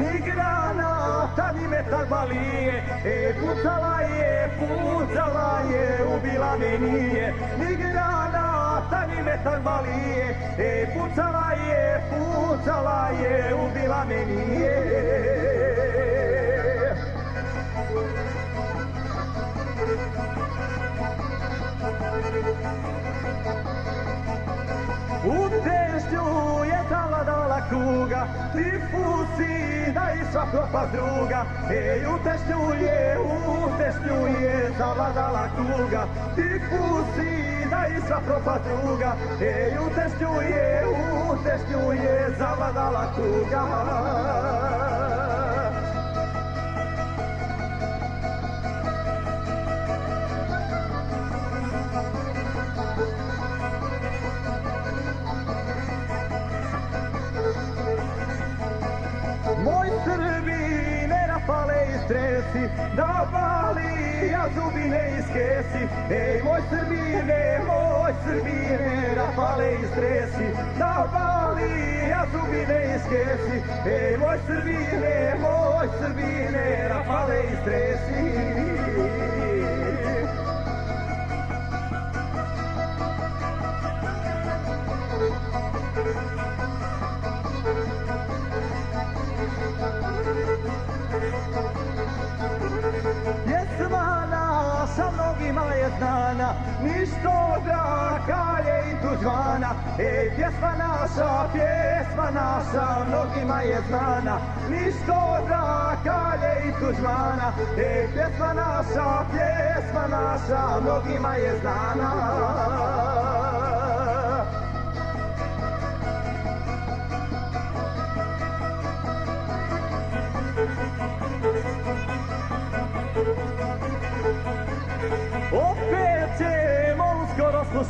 igrana, ta ime tarbalije, e pucala je, pucala je, ubila me nije, igrana, ta ime tarbalije, e pucala je, pucala je, ubila me nije. U težnju je zavladala kuga, ti fusi da i svako pa druga. Ej, u težnju je, u težnju je zavladala kuga, ti fusi da i svako pa druga. Ej, u težnju je, u je. I stresi, da vali ja zubi ne iskesi. Ej, moj Srbine, moj Srbine, rafale i stresi, da vali ja zubi ne iskesi. Ej, moj Srbine, moj Srbine, rafale i znana, ništo draka je i tuđvana. Ej, pjesma naša, pjesma naša, mnogima je znana, ništo draka je i tuđvana. Ej, pjesma naša, pjesma naša, mnogima je znana.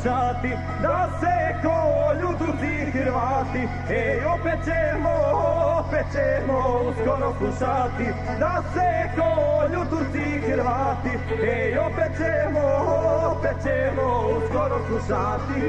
Slušati da se kolju Turci i Hrvati. Ej, opet ćemo, opet ćemo uskoro slušati da se kolju Turci i Hrvati. Ej, opet ćemo, opet ćemo uskoro slušati.